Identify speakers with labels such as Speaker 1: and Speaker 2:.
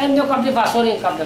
Speaker 1: Em meu cabo de vassoura, hein, cabo